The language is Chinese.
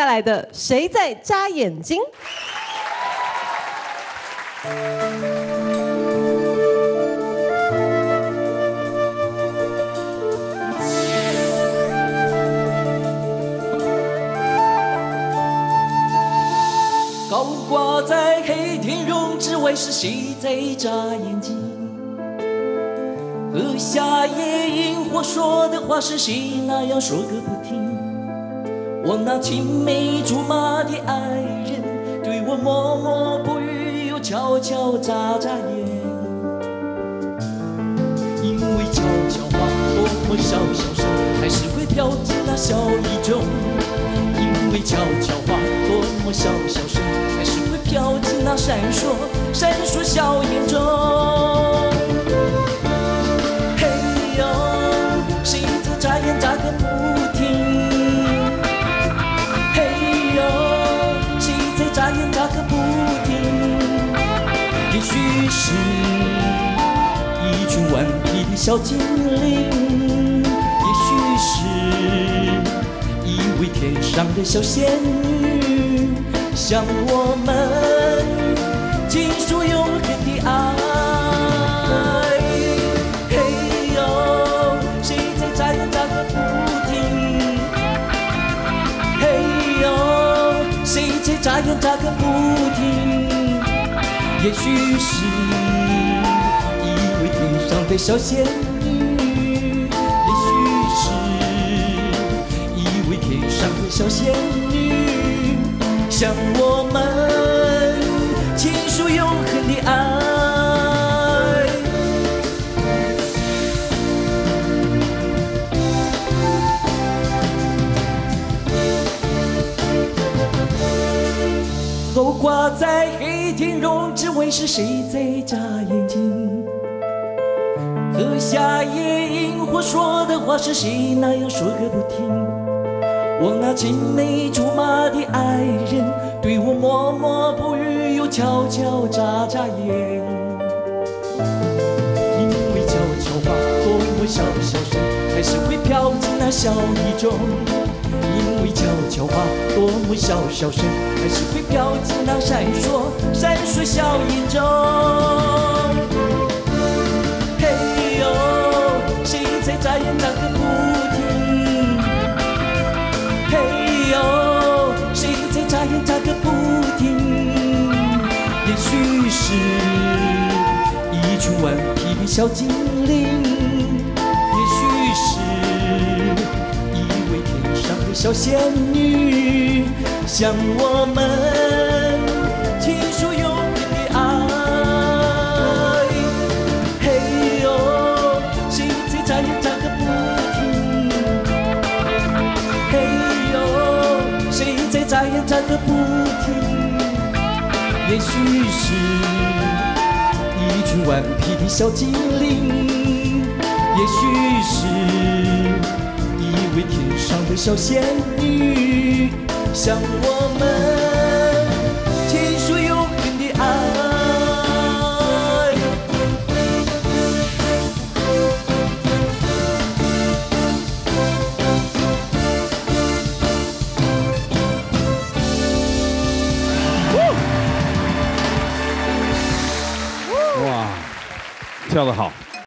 带来的《谁在眨眼睛》。高挂在黑天绒之外是谁在眨眼睛？和夏夜萤火说的话是谁那样说个不停？我那青梅竹马的爱人对我默默不语，又悄悄眨眨眼。因为悄悄话多么小小声，还是会飘进那笑意中。因为悄悄话多么小小声，还是会飘进那闪烁闪烁笑颜中。是一群顽皮的小精灵，也许是一位天上的小仙女，向我们倾诉永恒的爱。嘿呦，谁在眨眼眨个不停？嘿呦，谁在眨眼眨个不停？也许是一位天上的小仙女，也许是一位天上的小仙女，向我们倾诉永恒的爱。后挂在黑天绒会是谁在眨眼睛？和夏夜萤火说的话是谁那样说个不停？我那青梅竹马的爱人对我默默不语，又悄悄眨眨眼。小小声，还是会飘进那笑意中。因为悄悄话多么小小声，还是会飘进那闪烁闪烁笑颜中。嘿呦，谁在眨眼眨个不停？嘿呦，谁在眨眼眨个不停？也许是一群顽皮的小精灵，小仙女，向我们倾诉永恒的爱。嘿呦，谁在眨眼眨个不停？嘿呦，谁在眨眼眨个不停？也许是一群顽皮的小精灵，也许是天上的小仙女，向我们倾诉永恒的爱。哇，跳得好。